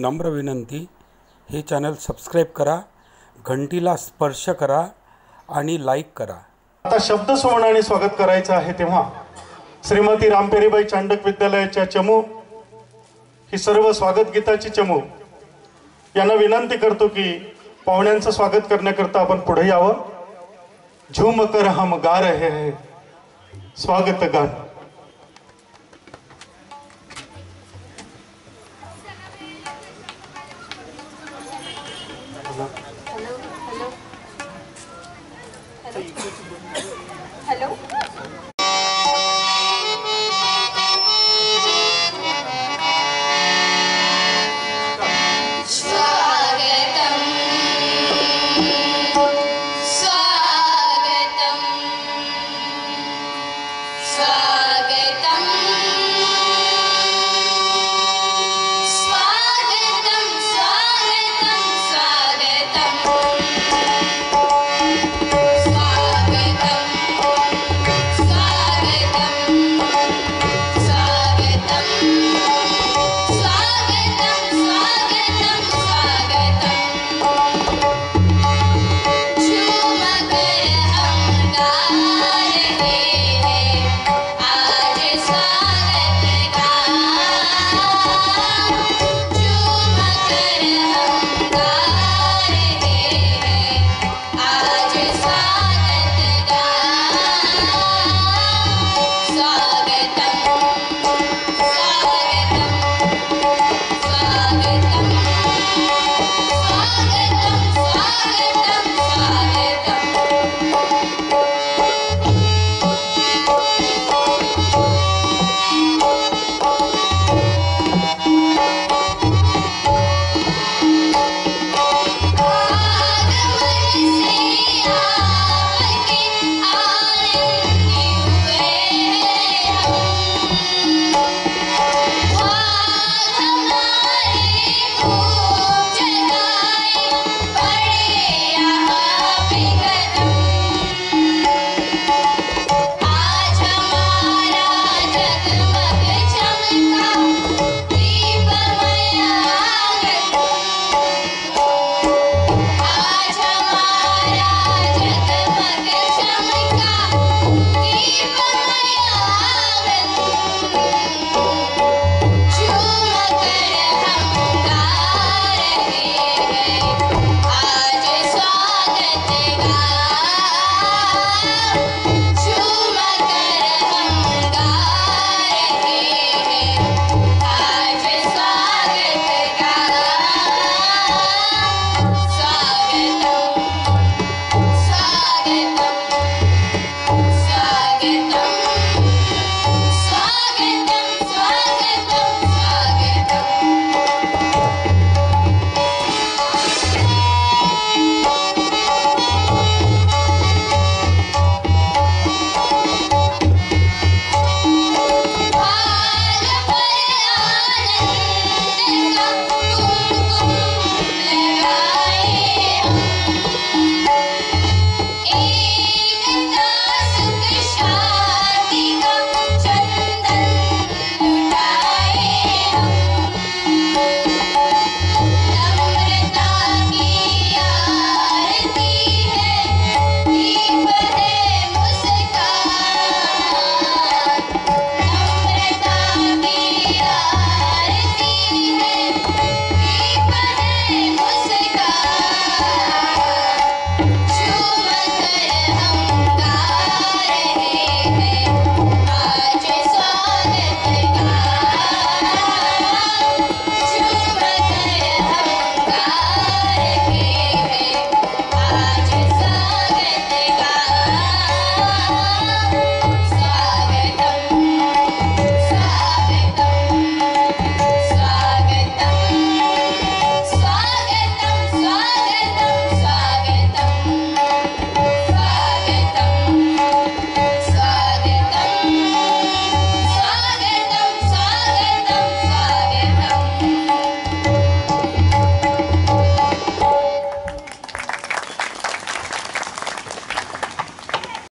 नम्र विनंती हे चॅनल सबस्क्राईब करा घंटीला स्पर्श करा आणि लाईक करा. आता शब्द सुमनाने स्वागत करायचं आहे तेव्हा श्रीमती रामपेरीबाई चांडक विद्यालयाच्या चमू ही सर्व स्वागत गीताची चमू. यांना विनंती करतो की पाहुण्यांचं स्वागत करण्याकरता आपण पुढे यावं. झूम कर हम गा रहे है. स्वागत गान. Hello.